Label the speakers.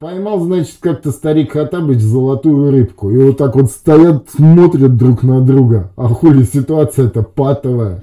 Speaker 1: Поймал, значит, как-то старик Хатабыч золотую рыбку. И вот так вот стоят, смотрят друг на друга. А хули ситуация-то патовая.